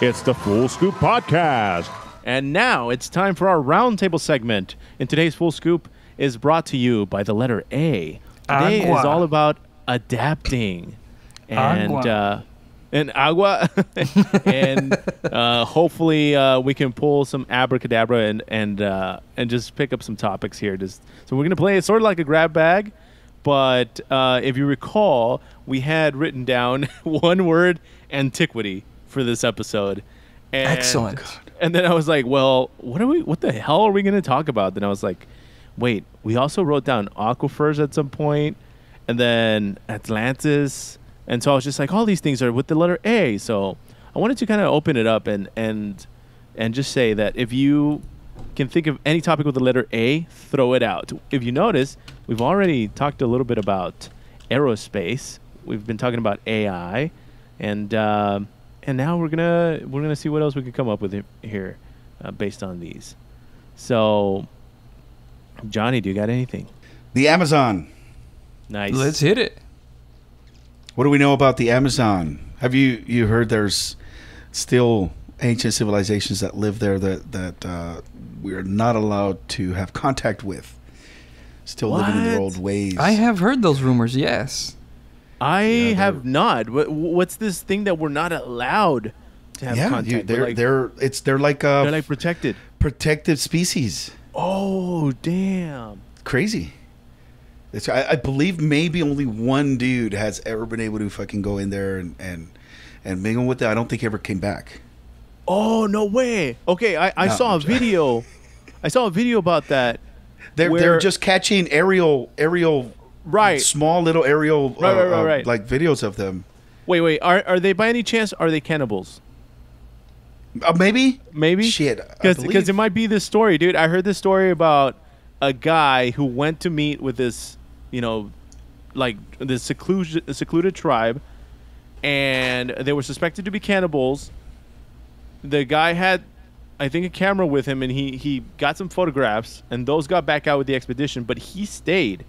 It's the Fool Scoop Podcast. And now it's time for our roundtable segment. And today's Fool Scoop is brought to you by the letter A. Today Agua. is all about adapting. And Agua. uh and agua and uh, hopefully uh, we can pull some abracadabra and and uh, and just pick up some topics here. Just so we're gonna play it sort of like a grab bag, but uh, if you recall, we had written down one word antiquity for this episode. And, Excellent. And then I was like, well, what are we? What the hell are we going to talk about? Then I was like, wait, we also wrote down aquifers at some point, and then Atlantis, and so I was just like, all these things are with the letter A. So I wanted to kind of open it up and and and just say that if you can think of any topic with the letter A, throw it out. If you notice, we've already talked a little bit about aerospace. We've been talking about AI, and um and now we're gonna we're gonna see what else we can come up with here, uh, based on these. So, Johnny, do you got anything? The Amazon. Nice. Let's hit it. What do we know about the Amazon? Have you you heard there's still ancient civilizations that live there that that uh, we are not allowed to have contact with? Still living in their old ways. I have heard those rumors. Yes. I Yeah, have not. What, what's this thing that we're not allowed to have yeah, contact? you, they're like, they're it's they're like a they're like protected. protected species. Oh damn! Crazy. It's, I, I believe maybe only one dude has ever been able to fucking go in there and and and mingle with it. I don't think he ever came back. Oh no way! Okay, I, I No, saw a sorry. video. I saw a video about that. They're Where- they're just catching aerial aerial Right. small little aerial Right, uh, right, right, uh, right. like videos of them. Wait, wait. Are are they by any chance? Are they cannibals? Uh, maybe Maybe. shit Because it might be this story, dude. I heard this story about a guy who went to meet with this, you know, like this secluded secluded tribe, and they were suspected to be cannibals. The guy had, I think, a camera with him, and he he got some photographs, and those got back out with the expedition. But he stayed,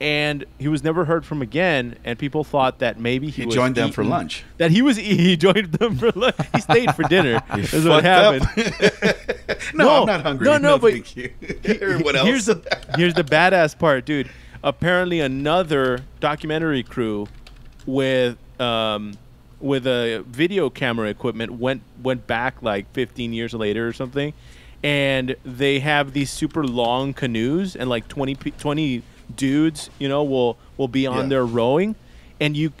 and he was never heard from again. And people thought that maybe he, he joined them for lunch. That he was he joined them for lunch. He stayed for dinner. is what happened. no, No, I'm not hungry. no, no, but thank you. Else? Here's the here's the badass part, dude. Apparently, another documentary crew with um with a video camera equipment went went back like 15 years later or something, and they have these super long canoes and like 20 20 dudes, you know, will will be on Yeah. there rowing, and you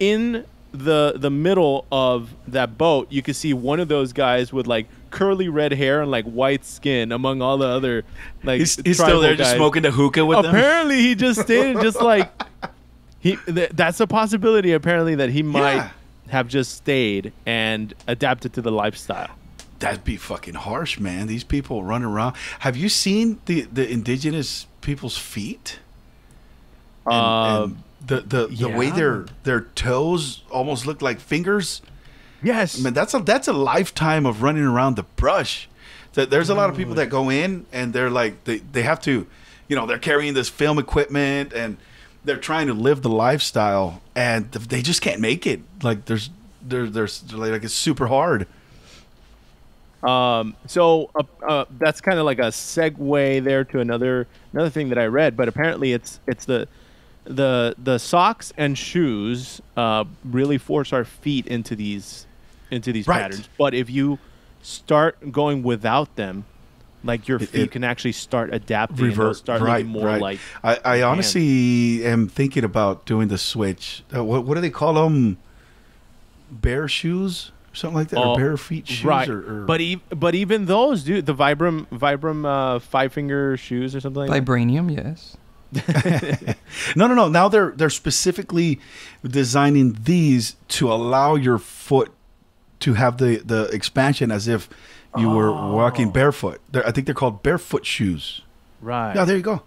in the the middle of that boat, you can see one of those guys with like curly red hair and like white skin among all the other like he's, he's still there, just smoking the hookah with them. Apparently, he just stayed just like he. Th- that's a possibility. Apparently, that he might Yeah. have just stayed and adapted to the lifestyle. That'd be fucking harsh, man. These people run around. Have you seen the the indigenous people's feet? And, Um, and the the, the way their their toes almost look like fingers. Yes. I mean, that's a that's a lifetime of running around the brush. Th- There's a lot of people that go in and they're like they, they have to, you know, they're carrying this film equipment and they're trying to live the lifestyle and they just can't make it. Like there's there, there's like it's super hard. Um, so uh, uh, that's kind of like a segue there to another another thing that I read. But apparently, it's it's the the the socks and shoes uh, really force our feet into these into these Right. patterns. But if you start going without them, like your feet it- can actually start adapting. and they'll Revert, start right, more right. like I, I honestly am thinking about doing the switch. Uh, what what do they call them? Bare shoes, something like that, Oh, or bare feet shoes, right. or, or But e- but even those, dude, the Vibram Vibram uh, five finger shoes or something like that. Vibranium. Yes. No, no, no. Now they're they're specifically designing these to allow your foot to have the the expansion as if you were walking oh. barefoot. They're, I think they're called barefoot shoes. Right. Yeah, there you go.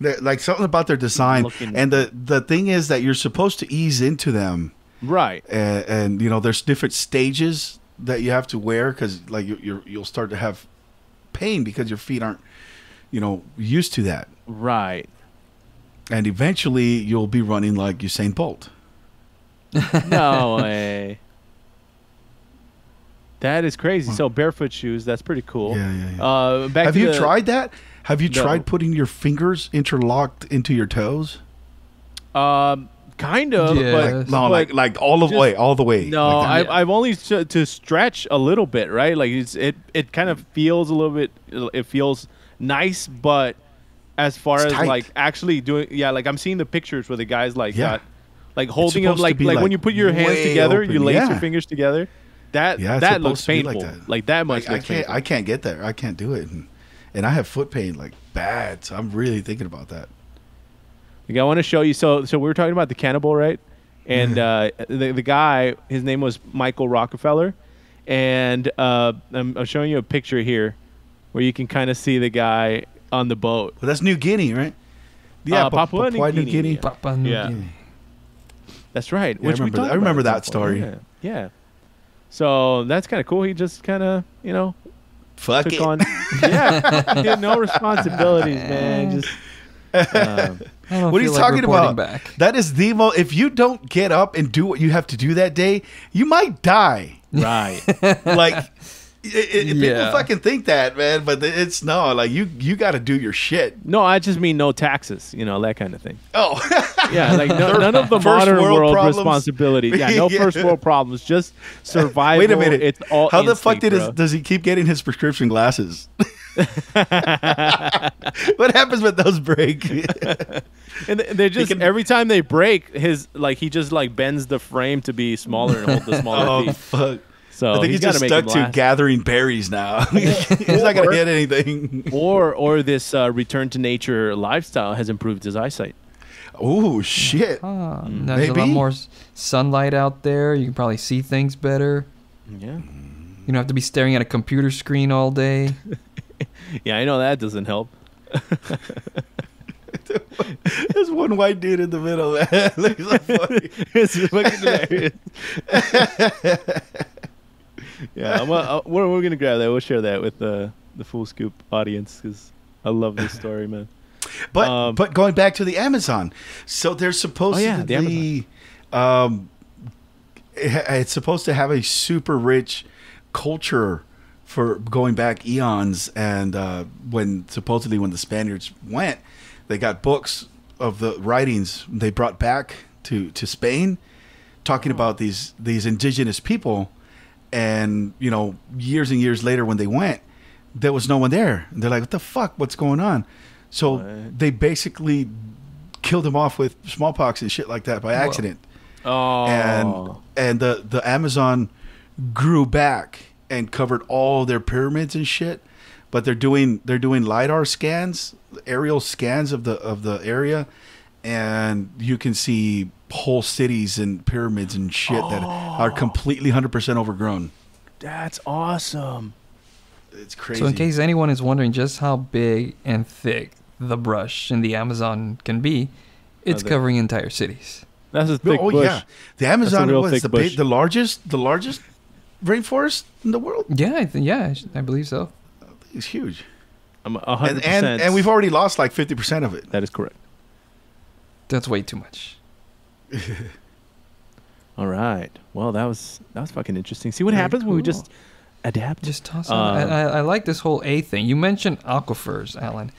They're, like something about their design, Looking- and the the thing is that you're supposed to ease into them, right. and, and you know there's different stages that you have to wear because like you, you'll start to have pain because your feet aren't you know used to that, Right. And eventually you'll be running like Usain Bolt. No way. That is crazy. So barefoot shoes. That's pretty cool. Yeah, yeah, yeah. Uh, back Have to you the- tried that? Have you No. tried putting your fingers interlocked into your toes? Um, kind of. Yeah. But, Yes. No, but- like like all the just- way, all the way. No, like. I've, I've only to, to stretch a little bit, right? Like it's it it kind of feels a little bit. It feels nice, but as far It's as tight. like actually doing, yeah, like I'm seeing the pictures where the guys like Yeah. got like holding them supposed to like like, when you put your hands together, you lace Yeah. your fingers together. That Yeah, that looks painful. like Like that. that, much Like, I can't painful. I can't get there. I can't do it. And, and I have foot pain like bad, so I'm really thinking about that. Like, I want to show you. So, so we were talking about the cannibal, right? And uh, the the guy, his name was Michael Rockefeller, and uh, I'm, I'm showing you a picture here, where you can kind of see the guy on the boat. But that's New Guinea, right? Uh, Pa- Papua New New Guinea, Guinea. yeah. Papua New Yeah. Guinea. That's right. Yeah, I which we remember that- I remember that some story. Yeah. yeah. So that's kind of cool. He just kind of, you know, Fuck took it. on. yeah, he had no responsibilities, man. Just um, I don't What are you like talking about? Back. That is the most. If you don't get up and do what you have to do that day, you might die. right. Like, it, it, people fucking think that, man. But it's no. Like you, you got to do your shit. No, I just mean no taxes. You know that kind of thing. Oh, Yeah, like no, none of the modern world world, problems? responsibilities. Yeah, no Yeah. first world problems. Just survival. wait a minute. It's all How the fuck instinct, did his, does he keep getting his prescription glasses? what happens when those break? And they- they're just can- every time they break, his like he just like bends the frame to be smaller and hold the smaller oh piece. fuck! So I think he's, got just stuck to gathering berries now. he's not gonna hit anything. or or this uh, return to nature lifestyle has improved his eyesight. Oh shit! Mm. there's a lot Maybe. more sunlight out there. You can probably see things better. Yeah, You don't have to be staring at a computer screen all day. yeah, I know that doesn't help. There's one white dude in the middle. Man. Looks so funny. it's fucking hilarious. Yeah, I'm, uh, we're, we're gonna grab that. We'll share that with the the Fool Scoop audience because I love this story, man. But Um, but going back to the Amazon, so they're supposed Oh, yeah, to the be, um, it's supposed to have a super rich culture for going back eons, and uh, when supposedly when the Spaniards went, they got books of the writings they brought back to to Spain, talking about these these indigenous people, and you know years and years later when they went, there was no one there. And they're like, "What the fuck? What's going on?" So What? they basically killed them off with smallpox and shit like that by Whoa. accident. Oh, And and the the Amazon grew back and covered all their pyramids and shit. But they're doing they're doing lidar scans, aerial scans of the of the area, and you can see whole cities and pyramids and shit that are oh. completely hundred percent overgrown. that's awesome. It's crazy. So, in case anyone is wondering just how big and thick the brush in the Amazon can be, it's they- covering entire cities. That's a thick oh bush. yeah, the Amazon was the bush. big, the largest the largest rainforest in the world. Yeah, I th- yeah, I believe so. It's huge, I'm a hundred and, and percent. and we've already lost like fifty percent of it. that is correct. That's way too much. All right. Well, that was that was fucking interesting. See what Very happens when we just adapt. Just toss Uh, on. I, I, I like this whole A thing. You mentioned aquifers, Alan,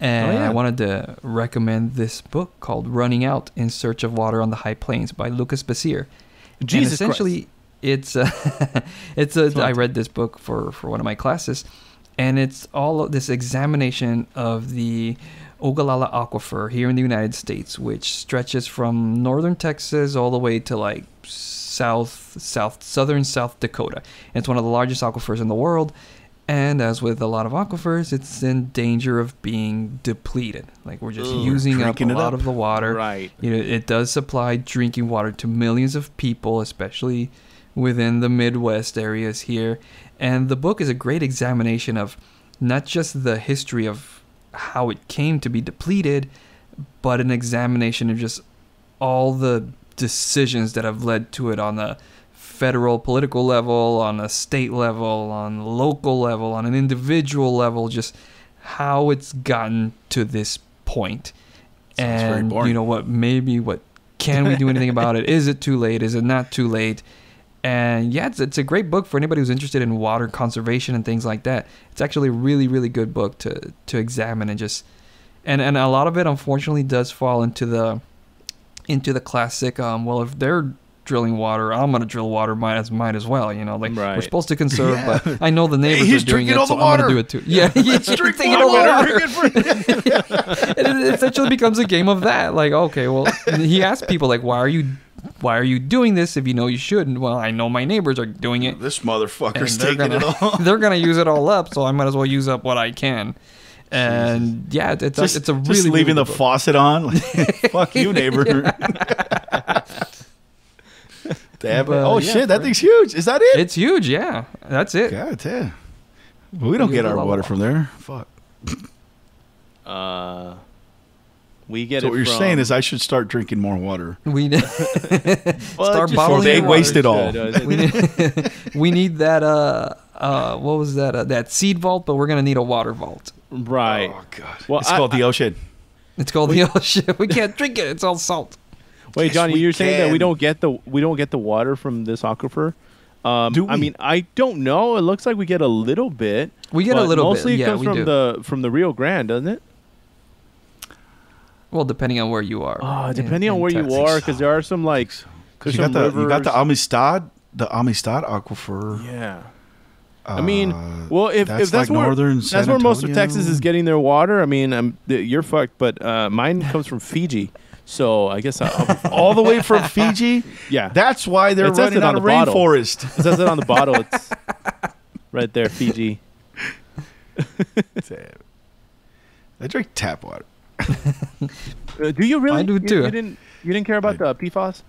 and Oh, yeah. I wanted to recommend this book called "Running Out in Search of Water on the High Plains" by Lucas Bessire. Jesus and essentially, it's a, it's a. It's I read this book for for one of my classes, and it's all this examination of the Ogallala Aquifer here in the United States, which stretches from northern Texas all the way to like south south southern South Dakota. And it's one of the largest aquifers in the world. And as with a lot of aquifers, it's in danger of being depleted. Like we're just Ugh, using up a lot up. of the water. Right. You know, it does supply drinking water to millions of people, especially within the Midwest areas here. And the book is a great examination of not just the history of how it came to be depleted, but an examination of just all the decisions that have led to it on the federal political level, on a state level, on a local level, on an individual level, just how it's gotten to this point. Sounds and you know what maybe what can we do anything about it? Is it too late? Is it not too late? And yeah, it's, it's a great book for anybody who's interested in water conservation and things like that. It's actually a really, really good book to to examine and just and and a lot of it unfortunately does fall into the into the classic. Um, well, if they're drilling water, I'm gonna drill water. Might as might as well. You know, like Right. we're supposed to conserve, Yeah. but I know the neighbors he's are doing it, all so the I'm gonna do it too. Yeah, he's Drink drinking water, all water. And it essentially becomes a game of that. Like, okay, well, he asked people like, why are you, why are you doing this if you know you shouldn't? Well, I know my neighbors are doing it, This and motherfucker's they're taking gonna, it all. they're gonna use it all up, so I might as well use up what I can. And yeah, it's it's a, it's a really just really leaving the book. faucet on. Like, Fuck you, neighbor. Damn. But, oh yeah, shit, that for- thing's huge. Is that it? It's huge, yeah. That's it. God damn. We don't You get get our water from there. Fuck. Uh, we get So it. what you're from- saying is I should start drinking more water. We Well, start just bottling they your waste it all. We need, we need that uh uh what was that uh, that seed vault, but we're gonna need a water vault. right. Oh god. Well, it's I- called the ocean. It's called the ocean. We can't drink it. It's all salt. Wait, Yes, Johnny, you're saying that we don't get the we don't get the water from this aquifer? Um, Do I mean, I don't know. It looks like we get a little bit. We get a but little bit, mostly it yeah, comes we from do. the from the Rio Grande, doesn't it? Well, depending on where you are. Oh, in- depending on in where you are, because there are some like there's You got some the you got the Amistad, the Amistad aquifer. yeah. I mean, Uh, well, if that's if that's like where northern that's San where most of Texas is getting their water. I mean, I'm you're fucked, but uh, mine comes from Fiji, so I guess I'll, I'll all the way from Fiji. yeah. That's why they're It running it on out of the bottle. rainforest. it says it on the bottle. It's right there, Fiji. Damn. I drink tap water. Uh, do you really? I do You- too. You, didn't. You didn't care about I- the PFAS?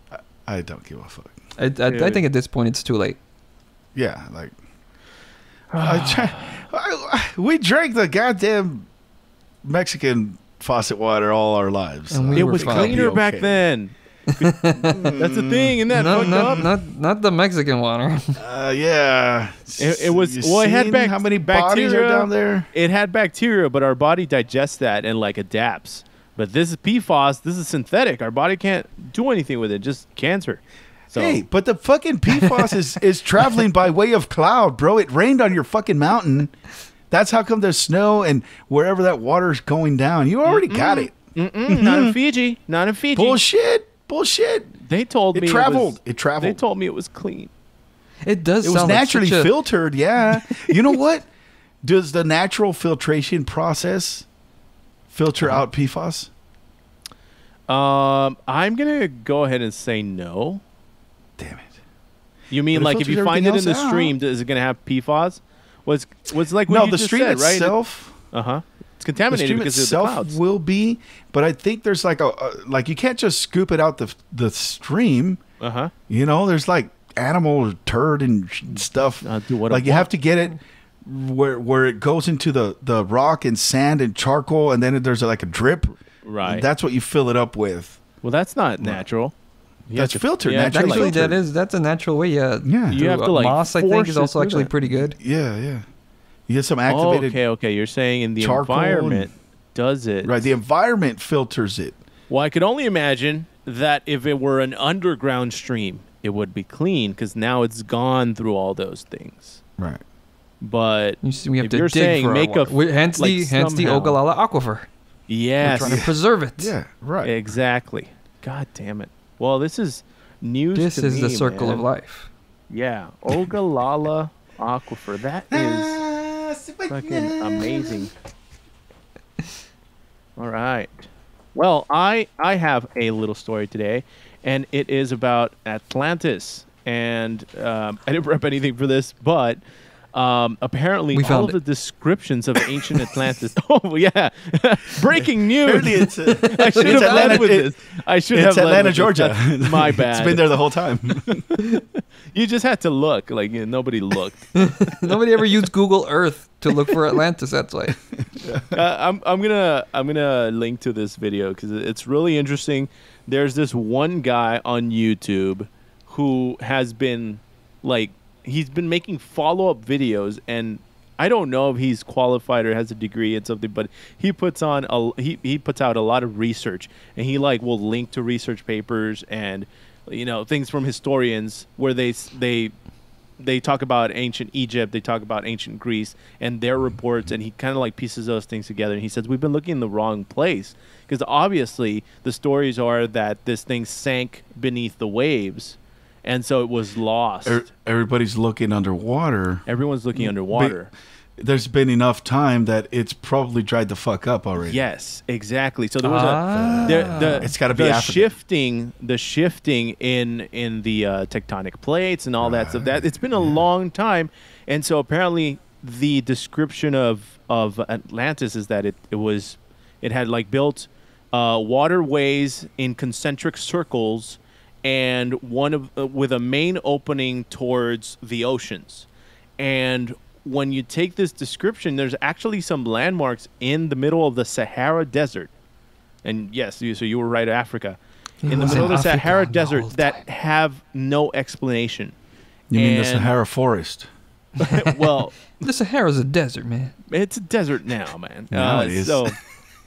I don't give a fuck. I, I, I think at this point it's too late. Yeah, like I try, I, we drank the goddamn Mexican faucet water all our lives. So we it was fine. cleaner Okay. back then. That's the thing, isn't that No, fucked not, up? not not the Mexican water. Uh, yeah, It- it was- You well, it had seen bac- how many bodies are bacteria. down there. it had bacteria, but our body digests that and like adapts. But this is PFAS. This is synthetic. Our body can't do anything with it. Just cancer. So Hey, but the fucking PFAS is is traveling by way of cloud, bro. It rained on your fucking mountain. That's how come there's snow and wherever that water's going down. You already got it. Mm-mm, not in Fiji. Not in Fiji. Bullshit. Bullshit. They told me It me traveled. was- It traveled. They told me it was clean. It does. It was sound like naturally such a- filtered, yeah. you know what? Does the natural filtration process filter Uh-huh. out PFAS? Um, I'm gonna go ahead and say no. Damn it. You mean it like if you find it in the else stream, is it gonna have PFAS? Was was like what no, you the just stream said, right? itself, Uh huh. It's the contaminated stream because of the itself clouds. will be, but I think there's like a, a like you can't just scoop it out the the stream. Uh huh. You know, there's like animal turd and stuff. Uh, do what I like you have to get it where where it goes into the the rock and sand and charcoal, and then there's like a drip. Right. That's what you fill it up with. well, that's not natural. You That's to- filtered, you have to, naturally Actually, like- that is that's a natural way. Yeah. Yeah. You have to, like, moss. I think is also actually that. pretty good. Yeah, yeah. You get some Oh, activated. okay, okay. You're saying in the charcoal environment and- does it? Right, the environment filters it. Well, I could only imagine that if it were an underground stream, it would be clean because now it's gone through all those things. Right. But You see, we have If to you're dig saying for make a water. We- hence like, the hence the. Ogallala aquifer. yes, We're trying to preserve it. Yeah, right. exactly. God damn it. Well, this is news. This to is the me, circle of life. Yeah, Ogallala Aquifer. That is fucking amazing. All right. Well, I I have a little story today, and it is about Atlantis. And um, I didn't prep anything for this, but um, apparently We all found of the descriptions of ancient Atlantis. oh yeah, breaking news. Apparently it's, uh, I should it's have led with it- this. I should it's have led Atlanta, with. Georgia. That's my bad. it's been there the whole time. You just had to look. Like you know, nobody looked. Nobody ever used Google Earth to look for Atlantis. That's why. uh, I'm I'm gonna I'm gonna link to this video because it's really interesting. There's this one guy on YouTube who has been like he's been making follow up videos, and I don't know if he's qualified or has a degree in something, but he puts on a he he puts out a lot of research, and he like will link to research papers and you know things from historians where they they they talk about ancient Egypt, they talk about ancient Greece and their reports, and he kind of like pieces those things together. And he says we've been looking in the wrong place because obviously the stories are that this thing sank beneath the waves, and so it was lost. Er- everybody's looking underwater. Everyone's looking underwater. There's been enough time that it's probably dried the fuck up already. Yes, exactly. So there was Ah. a the, the It's gotta be the Africa. shifting the shifting in in the uh, tectonic plates and all that stuff. That it's been a long time, and so apparently the description of of Atlantis is that it it was it had like built uh, waterways in concentric circles and one of uh, with a main opening towards the oceans and when you take this description, there's actually some landmarks in the middle of the Sahara Desert. And yes, you, so you were right, Africa. He in the middle in of the Africa Sahara Desert whole that have no explanation. You mean the Sahara Forest? well, The Sahara's a desert, man. it's a desert now, man. Now Uh, it is. So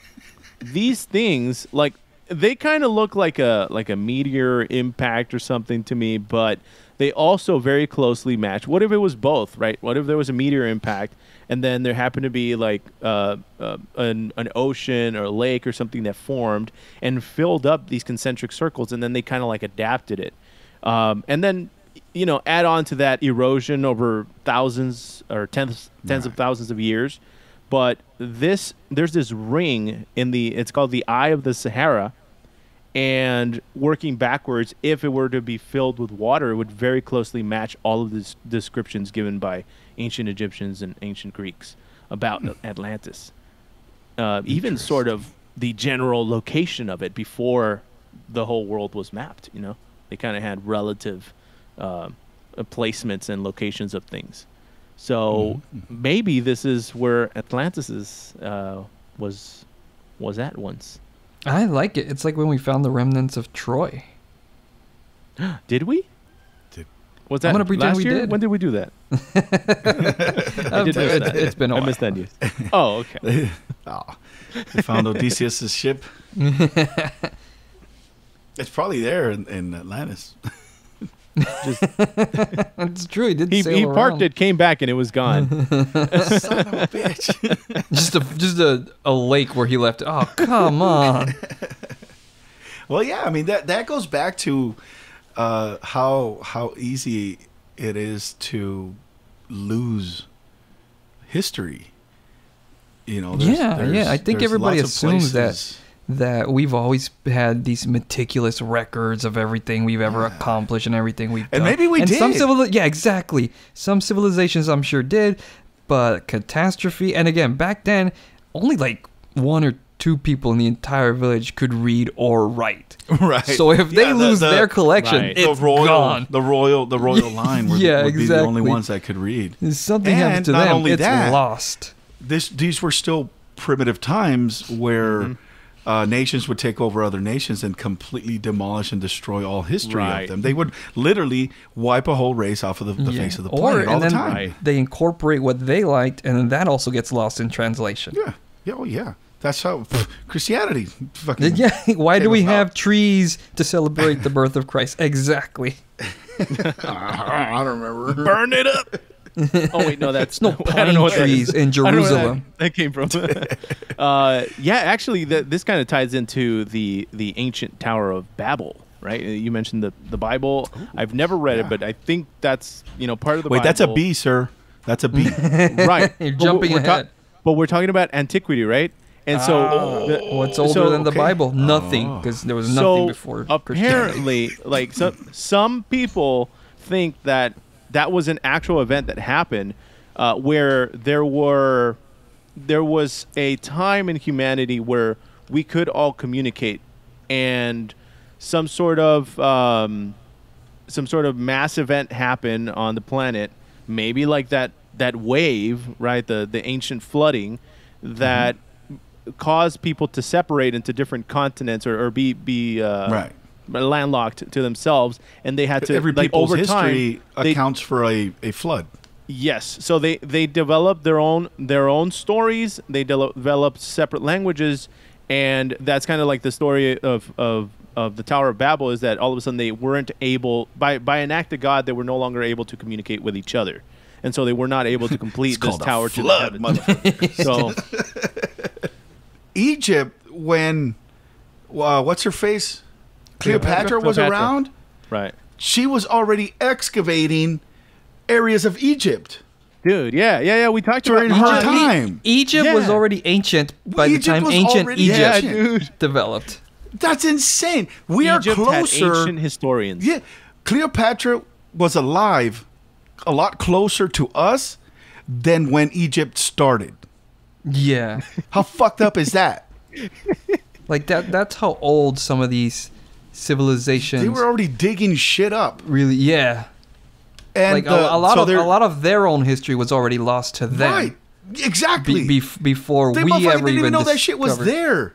these things, like they kind of look like a like a meteor impact or something to me, but they also very closely match. What if it was both, right? What if there was a meteor impact and then there happened to be like uh, uh, an an ocean or a lake or something that formed and filled up these concentric circles, and then they kind of like adapted it, um, and then you know add on to that erosion over thousands or tens tens of thousands of years. But this there's this ring in the it's called the Eye of the Sahara, and working backwards, if it were to be filled with water, it would very closely match all of the descriptions given by ancient Egyptians and ancient Greeks about Atlantis. Uh, even sort of the general location of it before the whole world was mapped. You know, they kind of had relative uh, uh, placements and locations of things. So maybe this is where Atlantis is, uh, was was at once. I like it. It's like when we found the remnants of Troy. Did we? Did- Was that I'm gonna pretend last we year? did. When did we do that? I did miss that. it's been a I while. I missed that news. Oh, okay. Oh, they found Odysseus' ship. It's probably there in, in Atlantis. Just It's true. He did he, sail he parked around. it, came back, and it was gone. Son of a bitch. Just a just a, a lake where he left it. Oh come on! Well, yeah, I mean that that goes back to uh, how how easy it is to lose history. You know, there's- Yeah, there's- yeah, I think everybody lots of assumes that- places- that we've always had these meticulous records of everything we've ever accomplished and everything we've And done. maybe we and Some did. civili- yeah, exactly. Some civilizations I'm sure did, but catastrophe. And again, back then, only like one or two people in the entire village could read or write. right. So if they Yeah, the- lose the- their collection, Right. it's the royal, gone. the royal, the royal line would, Yeah, would be the only ones that could read. If something happens And to not them, only it's that, lost. This these were still primitive times where. Mm-hmm. Uh, nations would take over other nations and completely demolish and destroy all history Right. of them. They would literally wipe a whole race off of the, the Yeah. face of the Or- planet all and the then time. Right. They incorporate what they liked, and then that also gets lost in translation. Yeah. Yeah. Oh, yeah. That's how pff, Christianity. Fucking, Yeah, why do we about. have trees to celebrate the birth of Christ? Exactly. I don't remember. Burn it up. oh wait, no, that's No I don't pine know what trees is. in I don't know Jerusalem. That, that came from. uh, yeah, actually, the, this kind of ties into the the ancient Tower of Babel, right? Uh, You mentioned the the Bible. I've never read yeah. it, but I think that's you know part of the Wait, Bible. that's a B, sir. That's a B. right? You're But jumping we're, we're ta- ahead. but we're talking about antiquity, right? And so, the- What's older so- than the okay. Bible? Nothing, because there was nothing so before apparently, like some some people think that that was an actual event that happened, uh, where there were there was a time in humanity where we could all communicate, and some sort of um, some sort of mass event happened on the planet, maybe like that that wave, right? The the ancient flooding that caused people to separate into different continents or, or be be uh, Right. Landlocked to themselves, and they had to Every like people's over history time. They, accounts for a, a flood. yes, so they they developed their own their own stories. They de- developed separate languages, and that's kind of like the story of of of the Tower of Babel is that all of a sudden they weren't able by by an act of God they were no longer able to communicate with each other, and so they were not able to complete this tower to the flood, motherfucker. So Egypt, when uh, what's her face, Cleopatra, was Cleopatra. around, right, she was already excavating areas of Egypt dude, yeah, yeah, yeah. We talked during about her Egypt. time. Egypt was already ancient by Egypt the time ancient already Egypt ancient. developed. That's insane. We Egypt are had closer. ancient historians. Yeah, Cleopatra was alive a lot closer to us than when Egypt started. Yeah. How fucked up is that? Like that that's how old some of these civilizations They were already digging shit up, really yeah. and like the- a, a lot so of a lot of their own history was already lost to them. right, exactly. Be, bef- before they we ever didn't even even know that shit was there.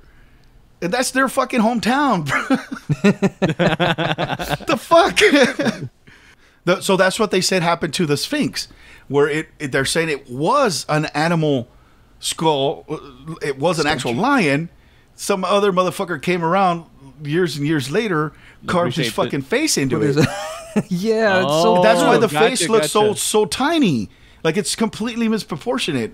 And that's their fucking hometown. the fuck? The- so that's what they said happened to the Sphinx, where it, it- they're saying it was an animal skull. uh, It was an actual lion. Some other motherfucker came around years and years later, carved his reshaped it. fucking face into it. a- yeah, it's so Oh. That's why the gotcha, face looks so gotcha. so tiny. Like it's completely misproportionate.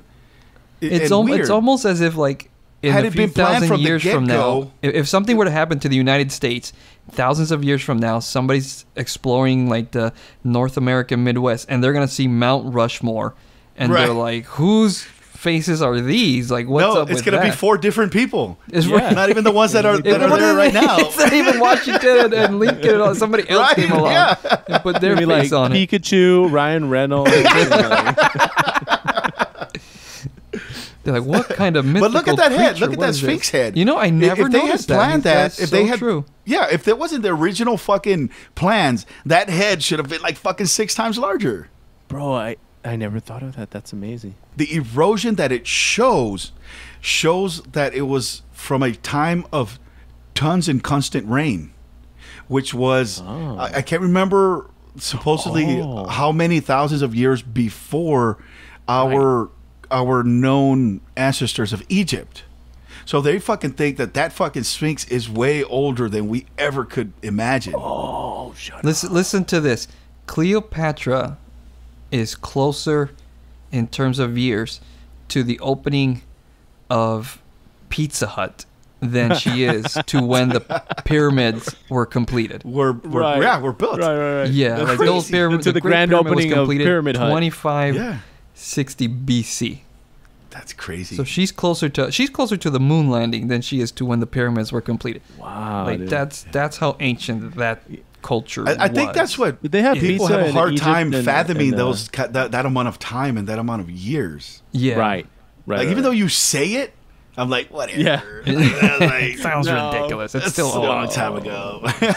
it's al- it's almost as if like in Had a it few been planned thousand from the years from now, if, if something were to happen to the United States, thousands of years from now, somebody's exploring like the North American Midwest, and they're gonna see Mount Rushmore, and they're like, "Whose faces are these? Like, what's no, up it's gonna be four different people. It's Yeah. Not even the ones that are It- that are there right now. it's not even Washington and Lincoln. Or somebody else Right, came along yeah. and put their Maybe face like on it. Pikachu, Ryan Reynolds. They're like, what kind of mythical But look at that head. creature Look at was that this?" Sphinx head. You know, I If- never if they had noticed that. planned that, if so they had true. yeah, if there wasn't the original fucking plans, that head should have been like fucking six times larger. Bro, I, I never thought of that. That's amazing. The erosion that it shows shows that it was from a time of tons and constant rain, which was Oh. I, I can't remember supposedly Oh. how many thousands of years before our our known ancestors of Egypt. So they fucking think that that fucking Sphinx is way older than we ever could imagine. Oh, shut Listen, listen to this. Cleopatra is closer in terms of years to the opening of Pizza Hut than she is to when the pyramids were completed. We're, we're Right. yeah, we're built. Right, right, right. Yeah, That's like those crazy. pyramids. To the, Great grand Pyramid was opening of completed Pyramid Hut. 2560 Yeah, BC. that's crazy. So she's closer to she's closer to the moon landing than she is to when the pyramids were completed. Wow. like dude. that's that's how ancient that culture I, I think was. that's what Did they have people have a hard Egypt time and- fathoming and, uh, those that, that amount of time and that amount of years. Yeah. Right. Right. like right, even though you say it, I'm like whatever. Yeah. like, Sounds No, ridiculous. It's still a long time ago.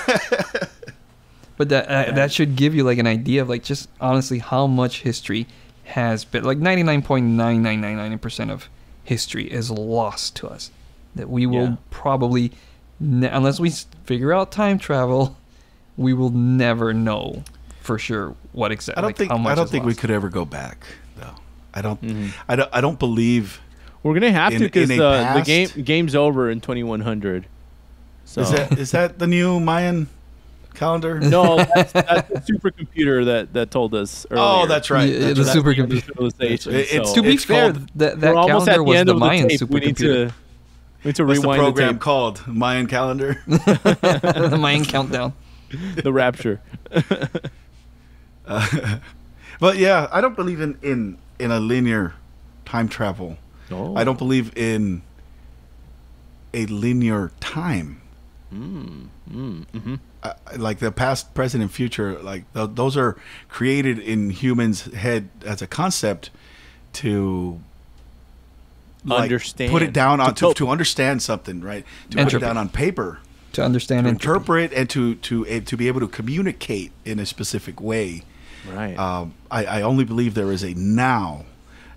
But that uh, that should give you like an idea of like just honestly how much history has been like 99.9999% of history is lost to us that we will Yeah. probably unless we figure out time travel we will never know for sure what exactly I don't like, think how much I don't is think we could ever go back though. I don't. Mhm. I don't. I don't believe. We're gonna have in- to because in the, a the past- game game's over in 2100. So Is that is that the new Mayan calendar? no, that's, that's the supercomputer that that told us. Earlier. Oh, that's right. Yeah, That's the right. super- That's the supercomputer. civilization. It's- it's- so to be It's fair called- that that we're almost at calendar the was end the of the Mayan tape. We need supercomputer to we need to What's the rewind the, program tape. called? Mayan calendar. the Mayan countdown the rapture. But yeah, I don't believe in in in a linear time travel. Oh. I don't believe in a linear time. Mm, mm, mhm. I- I- like the past, present, and future, like th- those are created in humans' head as a concept to like, Understand. put it down To on to, to understand something, right? To put it down on paper, to understand to interpret, and to to to be able to communicate in a specific way. Right. um, I, I only believe there is a now,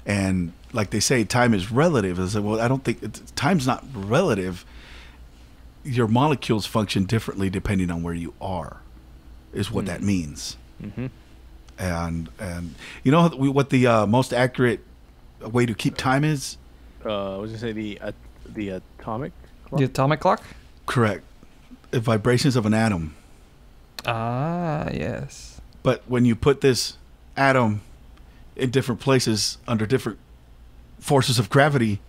and like they say, time is relative. I said, well, I don't think it's, time's not relative. Your molecules function differently depending on where you are, is what that means. Mhm. And and you know what the uh, most accurate way to keep time is? uh, I was gonna say the uh, the atomic. Clock? the atomic clock Correct. Vibrations of an atom. Ah, yes. But when you put this atom in different places under different forces of gravity,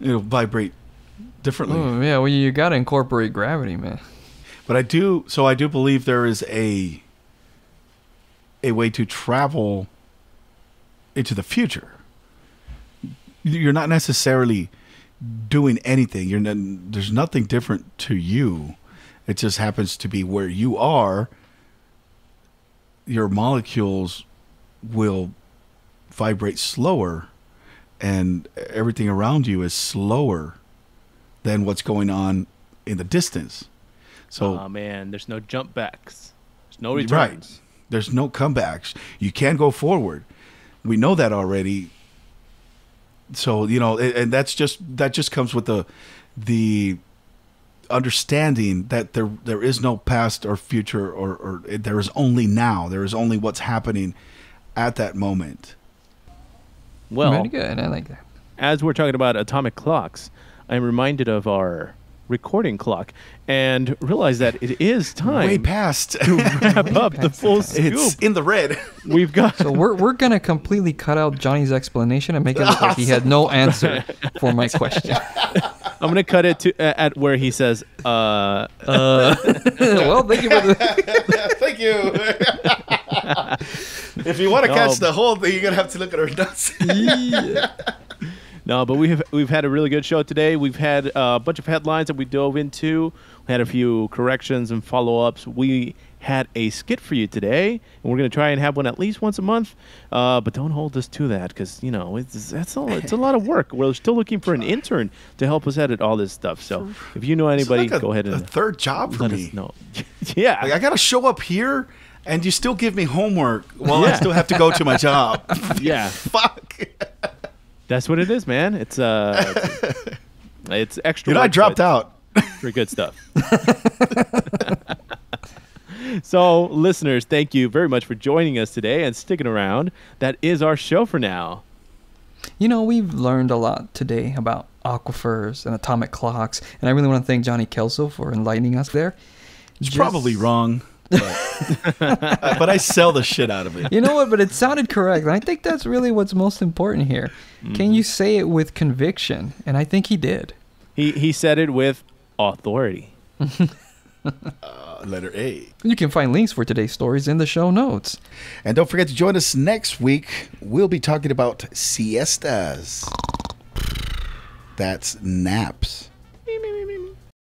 it'll vibrate differently. Oh, yeah, well, you got to incorporate gravity, man. But I do so I do believe there is a a way to travel into the future. You're not necessarily doing anything. You're there's nothing different to you. It just happens to be where you are. Your molecules will vibrate slower, and everything around you is slower than what's going on in the distance. So oh man, there's no jump backs. There's no returns. Right. There's no comebacks. You can't go forward. We know that already. So you know, and and that's just that just comes with the the understanding that there there is no past or future or or there is only now. There is only what's happening at that moment. Well, Very good. I like that. as we're talking about atomic clocks, I'm reminded of our recording clock and realize that it is time Way past. to wrap up the full the scoop. it's in the red. We've got So we're we're gonna completely cut out Johnny's explanation and make it look like he had no answer for my question. I'm gonna cut it to uh, at where he says, uh, Uh, well, thank you for the. Thank you. if you want to No. catch the whole thing, you're gonna have to look at our notes. No, but we've we've had a really good show today. We've had uh, a bunch of headlines that we dove into. We had a few corrections and follow ups. We had a skit for you today, and we're going to try and have one at least once a month. Uh, but don't hold us to that because you know it's that's all. It's a lot of work. We're still looking for an intern to help us edit all this stuff. So if you know anybody, like a, go ahead a third job for me. No, yeah, Like I gotta show up here, and you still give me homework while I still have to go to my job. yeah. Fuck. That's what it is, man. It's uh, it's, it's extra. You know, I dropped out. for good stuff. So, listeners, thank you very much for joining us today and sticking around. That is our show for now. You know, we've learned a lot today about aquifers and atomic clocks, and I really want to thank Johnny Kelso for enlightening us there. It's Just- probably wrong, but, but I sell the shit out of it. You know what? But it sounded correct, and I think that's really what's most important here. Can you say it with conviction? And I think he did. He he said it with authority. Uh, letter A. You can find links for today's stories in the show notes. And don't forget to join us next week. We'll be talking about siestas. That's naps.